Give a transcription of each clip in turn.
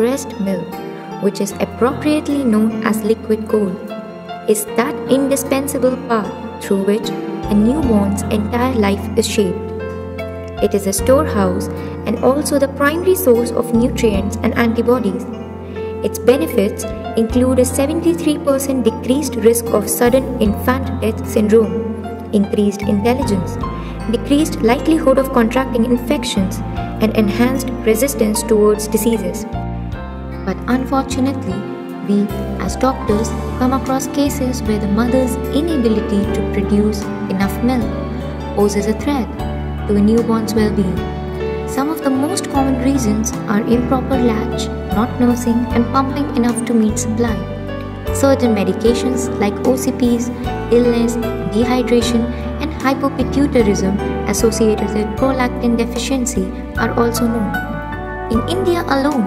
breast milk, which is appropriately known as liquid gold, is that indispensable path through which a newborn's entire life is shaped. It is a storehouse and also the primary source of nutrients and antibodies. Its benefits include a 73% decreased risk of sudden infant death syndrome, increased intelligence, decreased likelihood of contracting infections, and enhanced resistance towards diseases. But unfortunately, we as doctors come across cases where the mother's inability to produce enough milk poses a threat to a newborn's well being. Some of the most common reasons are improper latch, not nursing, and pumping enough to meet supply. Certain medications like OCPs, illness, dehydration, and hypopituitarism associated with prolactin deficiency are also known. In India alone,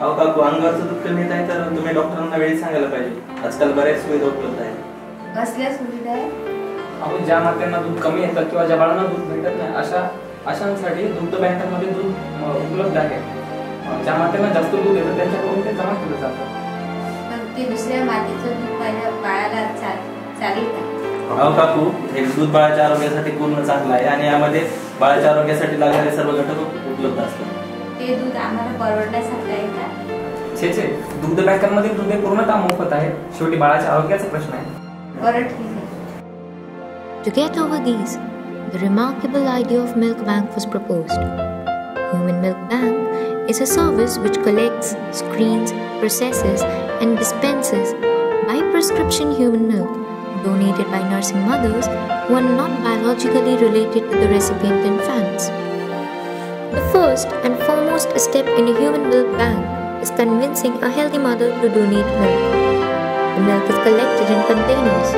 अहो काकू अंगावरचं दूध कमी येत आहे तर तुम्ही डॉक्टरांना वेळी सांगायला पाहिजे. आजकाल बऱ्याच सुविधा उपलब्ध आहेत. कसल्या सुविधा आहे आपण ज्या मात्यांना दूध कमी येतं किंवा ज्या बाळांना दूध भेटत नाही अशा अशांसाठी दुग्ध बँकांमध्ये दूध उपलब्ध आहे. ज्या मात्यांना जास्त दूध येतं त्यांच्याकडून ते जमा केलं जातं. पण ते दुसऱ्या मातीचं दूध माझ्या बाळाला चाल चालेल का? अहो काकू हे दूध बाळाच्या आरोग्यासाठी पूर्ण चांगलं आहे आणि यामध्ये बाळाच्या आरोग्यासाठी लागणारे सर्व घटक उपलब्ध असतात. ते दूध आम्हाला परवडण्यासारखं आहे का छे छे दुग्ध बँकांमधील दूध हे पूर्णतः मोफत आहे शेवटी बाळाच्या आरोग्याचा प्रश्न आहे बरं ठीक आहे To get over these, the remarkable idea of Milk Bank was proposed. Human Milk Bank is a service which collects, screens, processes, and dispenses by prescription human milk donated by nursing mothers who are not biologically related to the recipient infants. The first and foremost step in a human milk bank is convincing a healthy mother to donate milk. The milk is collected in containers.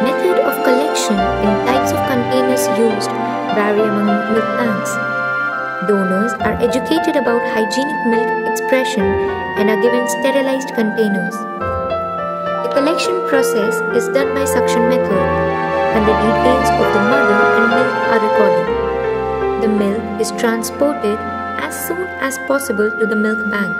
Method of collection and types of containers used vary among milk banks. Donors are educated about hygienic milk expression and are given sterilized containers. The collection process is done by suction method and the details of the mother and milk are recorded. The milk is transported as soon as possible to the milk bank.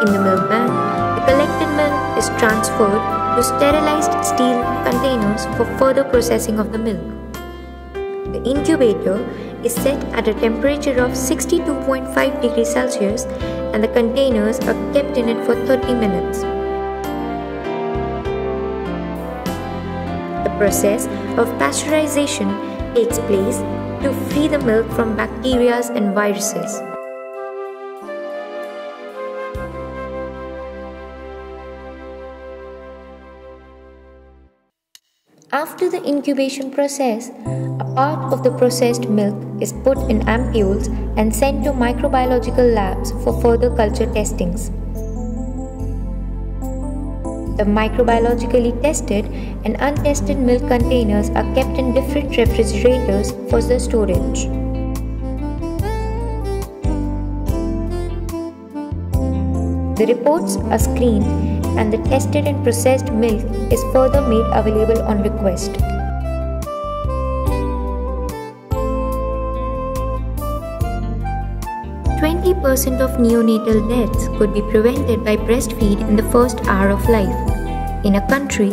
In the milk bank, the collected milk is transferred to sterilized steel containers for further processing of the milk. The incubator is set at a temperature of 62.5 degrees Celsius and the containers are kept in it for 30 minutes. The process of pasteurization takes place to free the milk from bacteria and viruses. After the incubation process, part of the processed milk is put in ampules and sent to microbiological labs for further culture testings. The microbiologically tested and untested milk containers are kept in different refrigerators for the storage. The reports are screened and the tested and processed milk is further made available on request. Twenty percent of neonatal deaths could be prevented by breastfeed in the first hour of life. In a country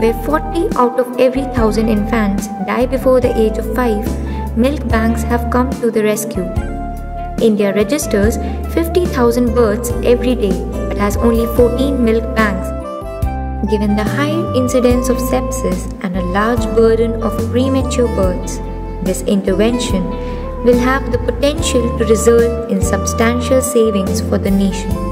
where 40 out of every thousand infants die before the age of 5, milk banks have come to the rescue. India registers 50,000 births every day but has only 14 milk banks. Given the high incidence of sepsis and a large burden of premature births, this intervention will have the potential to result in substantial savings for the nation.